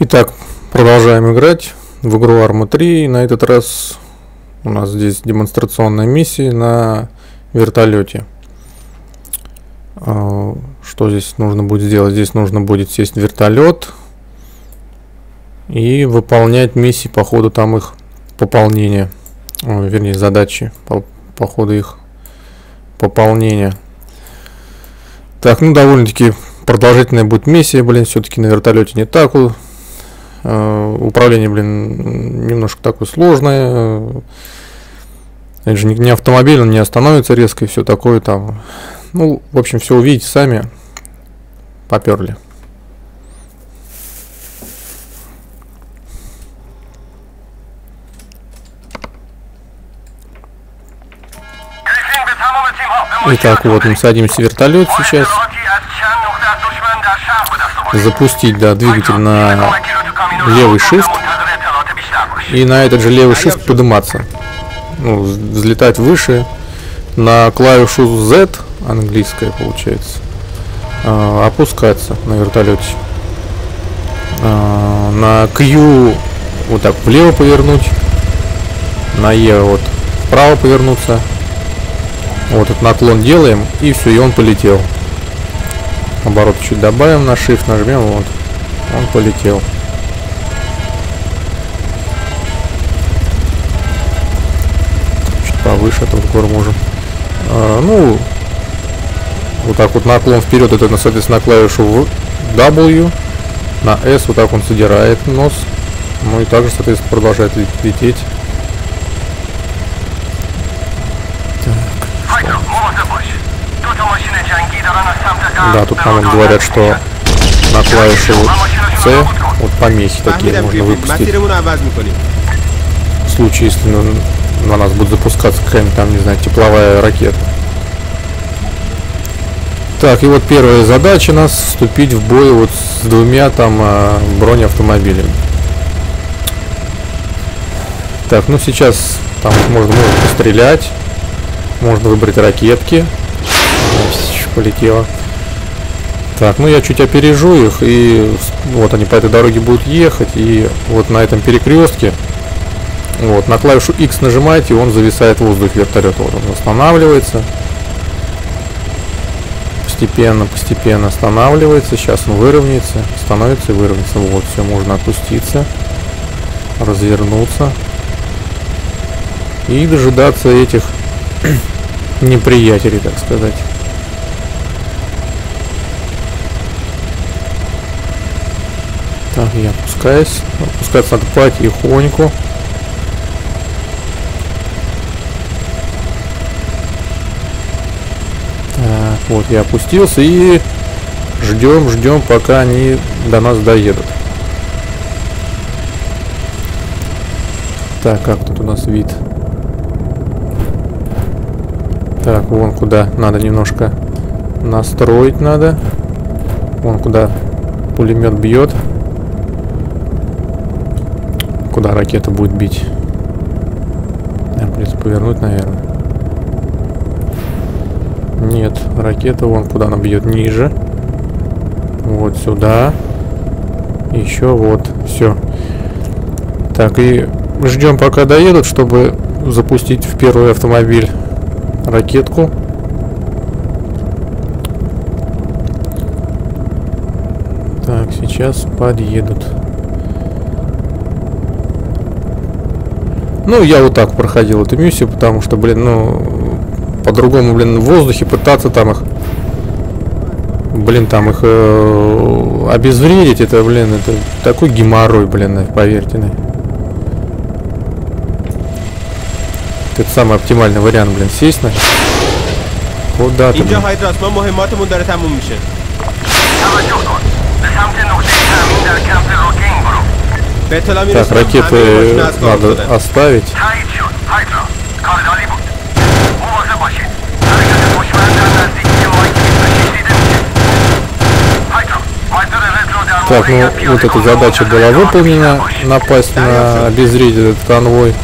Итак, продолжаем играть в игру Arma 3. На этот раз у нас здесь демонстрационная миссия на вертолете. А, что здесь нужно будет сделать? Здесь нужно будет сесть в вертолет и выполнять миссии по ходу там их пополнения. Вернее, задачи по, по ходу их пополнения. Так, ну довольно-таки продолжительная будет миссия, блин, все-таки на вертолете не так управление, блин, немножко такое сложное. Это же не автомобиль, он не остановится резко и все такое там. Ну, в общем, все увидите сами. Поперли. Итак, вот мы садимся в вертолет сейчас. Запустить, да, двигатель на левый shift и на этот же левый shift подниматься. Ну, взлетать выше на клавишу Z, английская получается, э, опускаться на вертолете. Э, на Q вот так влево повернуть, на E вот вправо повернуться. Вот этот наклон делаем, и все, и он полетел. Оборот чуть добавим, на Shift нажмем, вот, он полетел. Повыше, то скоро можем. А, ну, вот так вот наклон вперед, это, соответственно, на клавишу W, на S вот так он задирает нос. Ну и также, соответственно, продолжает лететь. Да, тут нам говорят, что на клавишу C вот помехи такие можно выпустить. В случае, если ну, на нас будет запускаться какая-нибудь там, не знаю, тепловая ракета. Так, и вот первая задача нас вступить в бой вот с двумя там а, бронеавтомобилями. Так, ну сейчас там можно, можно пострелять, можно выбрать ракетки. Полетело. Так, ну я чуть опережу их, и вот они по этой дороге будут ехать, и вот на этом перекрестке вот, на клавишу X нажимаете, он зависает в воздухе вертолета. Вот он останавливается. Постепенно, постепенно останавливается. Сейчас он выровняется, становится и выровняется. Вот, все, можно опуститься, развернуться. И дожидаться этих неприятелей, так сказать. Так, я опускаюсь. Опускаться надо потихоньку. Вот, я опустился и ждем, ждем, пока они до нас доедут. Так, как тут у нас вид? Так, вон куда надо немножко настроить надо. Вон куда пулемет бьет. Куда ракета будет бить. Придется повернуть, наверное. Нет, ракета вон куда она бьет ниже. Вот сюда. Еще вот. Все. Так, и ждем пока доедут, чтобы запустить в первый автомобиль ракетку. Так, сейчас подъедут. Ну, я вот так проходил эту миссию, потому что, блин, ну, по-другому, блин, в воздухе пытаться там их, блин, там их э, обезвредить, это, блин, это такой геморрой, блин, поверьте. Это самый оптимальный вариант, блин, сесть на куда ты, блин. Так, ракеты надо оставить. Так, ну вот эта задача была выполнена, напасть на обезвредить этот конвой.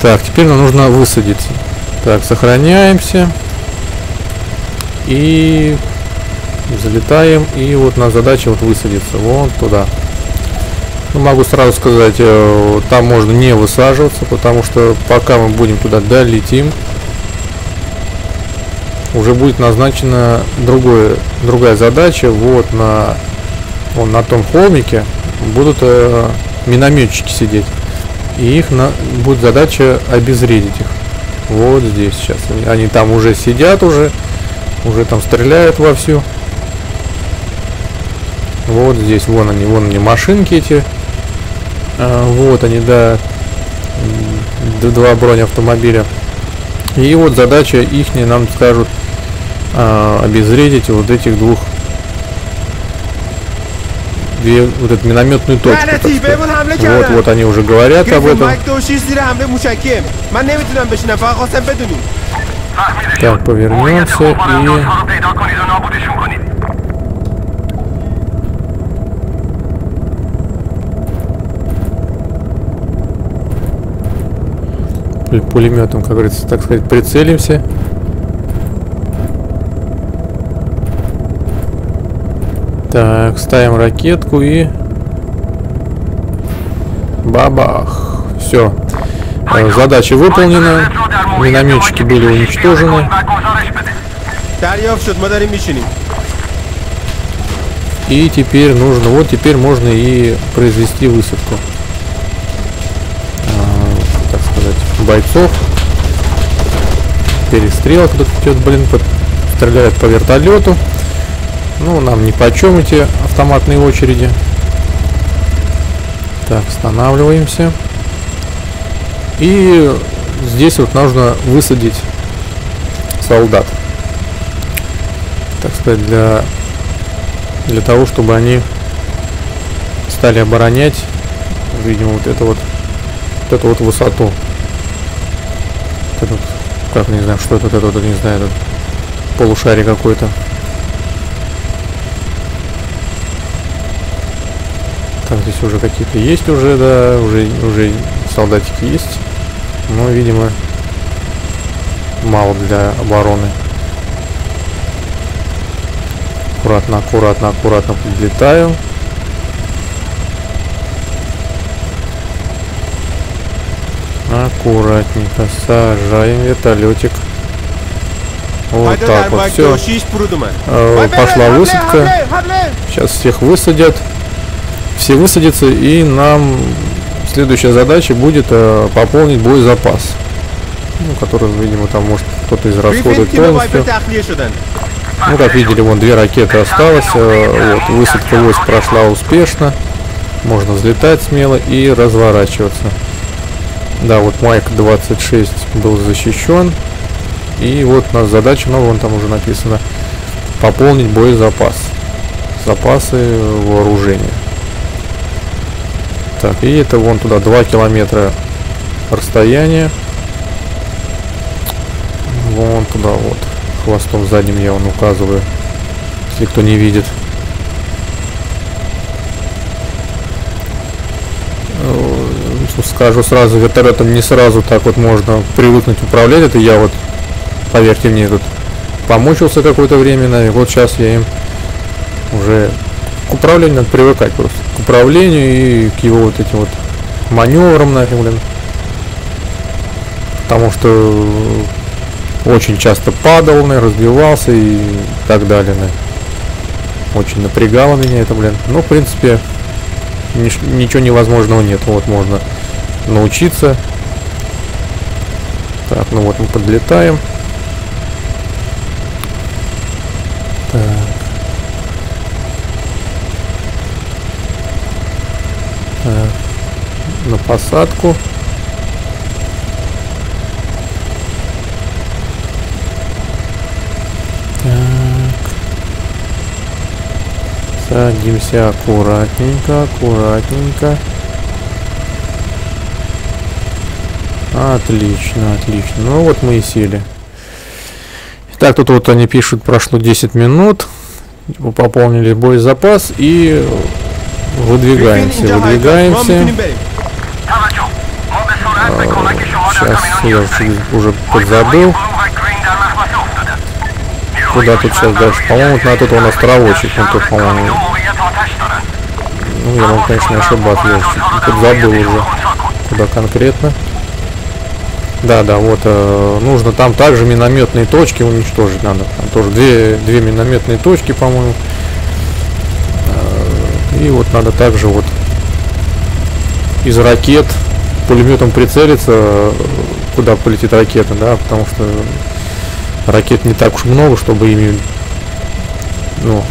Так, теперь нам нужно высадиться. Так, сохраняемся. И Залетаем, и вот на задача вот высадиться вон туда. Ну, могу сразу сказать, э, там можно не высаживаться, потому что пока мы будем туда долетим, уже будет назначена другое, другая задача. Вот на, вон, на том холмике будут э, минометчики сидеть. И их на, будет задача обезвредить их. Вот здесь сейчас. Они там уже сидят уже. Уже там стреляют вовсю. Вот здесь, вон они, вон они машинки эти. А, вот они, да. Два бронеавтомобиля. И вот задача их нам скажут а, обезвредить вот этих двух. Две, вот эту минометную точку. Вот, вот они уже говорят об этом. Так, повернемся и... Пулеметом, как говорится, так сказать, прицелимся. Так, ставим ракетку и... Бабах. Все. Э, задача выполнена. Минометчики были уничтожены. И теперь нужно, вот теперь можно и произвести высадку. Бойцов. Перестрелка тут идет, блин, под, стреляют по вертолету. Ну, нам ни по чем эти автоматные очереди. Так, останавливаемся. И здесь вот нужно высадить солдат. Так сказать, для, для того, чтобы они стали оборонять, видимо, вот это вот, вот эту вот высоту. Вот этот, как, не знаю, что это, это, это, не знаю, этот полушарий какой-то. Так, здесь уже какие-то есть уже, да, уже, уже солдатики есть. Но, видимо, мало для обороны. Аккуратно, аккуратно, аккуратно подлетаю. Аккуратненько сажаем вертолетик. Вот так вот все. Э, пошла высадка. Сейчас всех высадят все высадятся, и нам следующая задача будет э, пополнить боезапас. Ну, который, видимо, там может кто-то из расходует полностью. Ну, как видели, вон две ракеты осталось. Э, вот, высадка войск прошла успешно. Можно взлетать смело и разворачиваться. Да, вот Майк 26 был защищен. И вот у нас задача, ну, вон там уже написано, пополнить боезапас. Запасы вооружения. Так, и это вон туда 2 километра расстояние. Вон туда вот. Хвостом задним я вам указываю. Если кто не видит. Э, скажу сразу, вертолетом не сразу так вот можно привыкнуть управлять. Это я вот, поверьте мне, тут помучился какое-то время. И вот сейчас я им уже к управлению надо привыкать просто. К управлению и к его вот этим вот маневрам нафиг, блин. Потому что очень часто падал, наверное, разбивался и так далее. Наверное. Очень напрягало меня это, блин. Ну, в принципе, ничего невозможного нет. Вот можно научиться. Так, ну вот мы подлетаем. Так. Э, на посадку. Так. Садимся аккуратненько, аккуратненько. Отлично, отлично. Ну вот мы и сели. Так, тут вот они пишут, прошло 10 минут. Пополнили боезапас и Выдвигаемся, выдвигаемся. А, сейчас я уже подзабыл. куда тут сейчас дальше? По-моему, на тот он островочек. Ну, тут, по-моему... Ну, я могу, конечно, ошибаться. Я тут забыл уже. Куда конкретно. Да, да, вот э, нужно там также минометные точки уничтожить надо. Там тоже две, две минометные точки, по-моему. Э, и вот надо также вот из ракет пулеметом прицелиться, куда полетит ракета, да, потому что ракет не так уж много, чтобы ими, ну,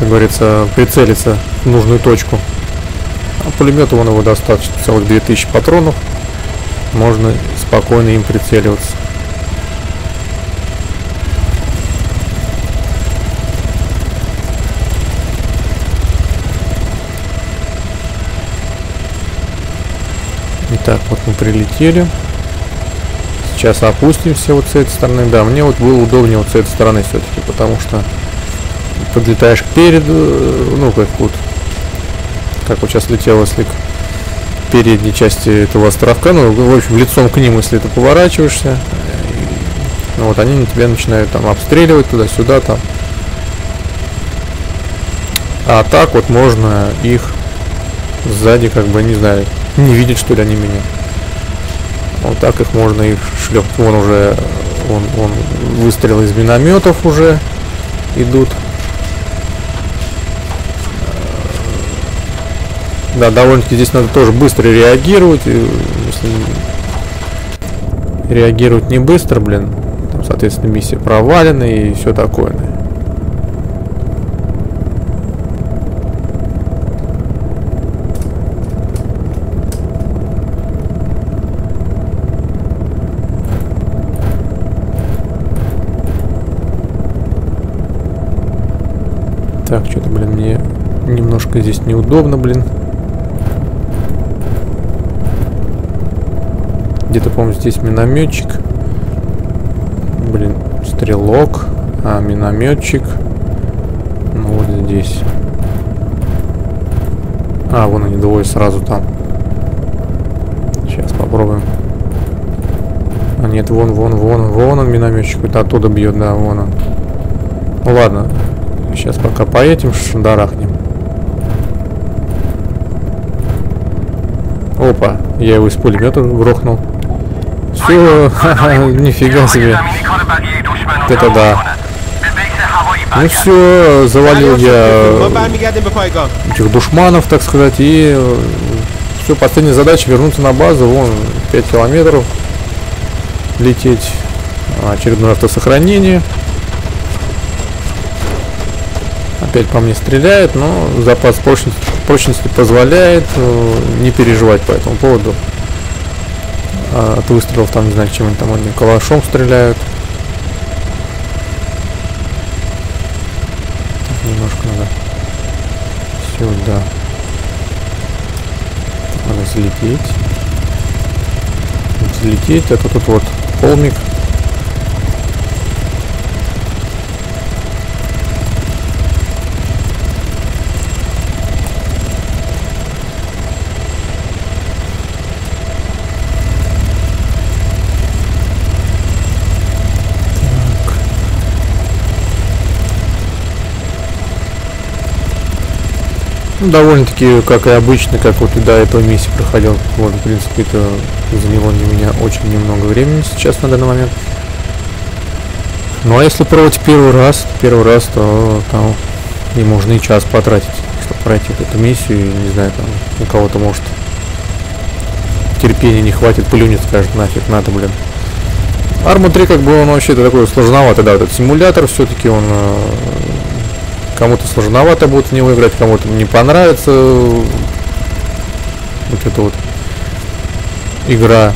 как говорится, прицелиться в нужную точку. А пулемета вон его достаточно, целых 2000 патронов. Можно спокойно им прицеливаться. Итак, вот мы прилетели. Сейчас опустимся вот с этой стороны. Да, мне вот было удобнее вот с этой стороны все-таки, потому что подлетаешь к переду, ну как вот как вот сейчас летел, если к передней части этого островка, ну, в общем, лицом к ним, если ты поворачиваешься, ну, вот они тебя начинают там обстреливать туда-сюда там. А так вот можно их сзади, как бы, не знаю, не видеть, что ли, они меня. Вот так их можно их шлеп. Вон уже, вон, вон выстрелы из минометов уже идут. Да, довольно-таки здесь надо тоже быстро реагировать. Если реагировать не быстро, блин, там, соответственно, миссия провалена и все такое. Так, что-то, блин, мне немножко здесь неудобно, блин. Где-то, по-моему, здесь минометчик. Блин, стрелок. А, минометчик. Ну, вот здесь. А, вон они двое сразу там. Сейчас попробуем. А нет, вон, вон, вон, вон он минометчик. Это оттуда бьет, да, вон он. Ну ладно. Сейчас пока по этим шандарахнем. Опа, я его из пулемета грохнул. Все, нифига себе. Это да. Ну все, завалил я этих душманов, так сказать, и э, все, последняя задача вернуться на базу, вон 5 километров лететь, очередное автосохранение. Опять по мне стреляет, но запас прочности, прочности позволяет э, не переживать по этому поводу. А, от выстрелов там, не знаю, чем они там, они калашом стреляют. Так, немножко надо сюда. Надо взлететь. Взлететь, это тут вот холмик довольно-таки, как и обычно, как вот и до этого миссии проходил. Вот, в принципе, это заняло не меня очень немного времени сейчас на данный момент. Ну, а если пробовать первый раз, первый раз, то там и можно и час потратить, чтобы пройти эту миссию. И, не знаю, там у кого-то может терпения не хватит, плюнет, скажет, нафиг, надо, блин. Арма 3 как бы он вообще-то такой сложноватый, да, этот симулятор все-таки он э, Кому-то сложновато будет в него играть, кому-то не понравится вот эта вот игра.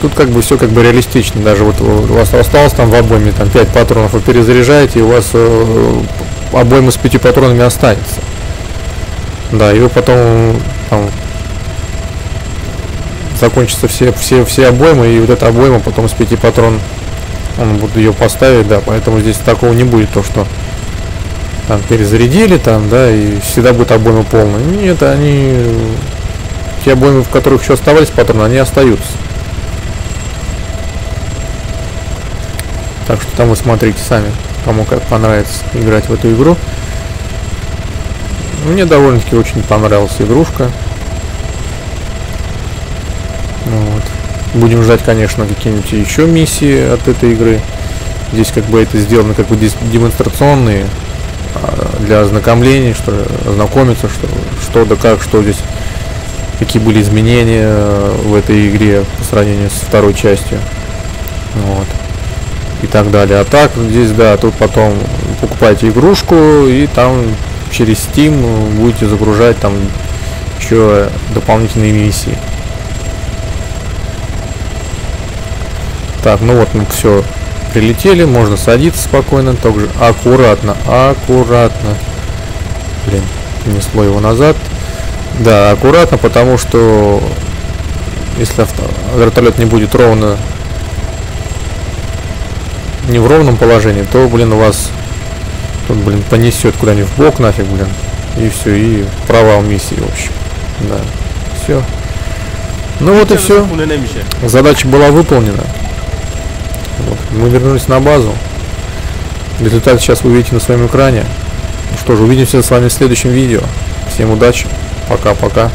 Тут как бы все как бы реалистично. Даже вот у вас осталось там в обойме там 5 патронов, вы перезаряжаете, и у вас э, обойма с 5 патронами останется. Да, и вы потом там, закончатся все, все, все обоймы, и вот эта обойма потом с 5 патрон он будет ее поставить, да, поэтому здесь такого не будет, то что там перезарядили там, да, и всегда будет обойма полная. Нет, они те обоймы, в которых еще оставались патроны, они остаются. Так что там вы смотрите сами, кому как понравится играть в эту игру. Мне довольно-таки очень понравилась игрушка. Ну вот. Будем ждать, конечно, какие-нибудь еще миссии от этой игры. Здесь как бы это сделано как бы демонстрационные а, для ознакомления, что ознакомиться, что, что да как, что здесь, какие были изменения в этой игре по сравнению с второй частью. Вот. И так далее. А так, здесь, да, тут потом покупаете игрушку и там через Steam будете загружать там еще дополнительные миссии. Так, ну вот мы все прилетели, можно садиться спокойно, также аккуратно, аккуратно. Блин, несло его назад. Да, аккуратно, потому что если авто, вертолет не будет ровно не в ровном положении, то, блин, у вас тут, блин, понесет куда-нибудь в бок нафиг, блин. И все, и провал миссии, в общем. Да, все. Ну вот и все. Задача была выполнена. Мы вернулись на базу. Результат сейчас вы увидите на своем экране. Ну что же, увидимся с вами в следующем видео. Всем удачи. Пока-пока.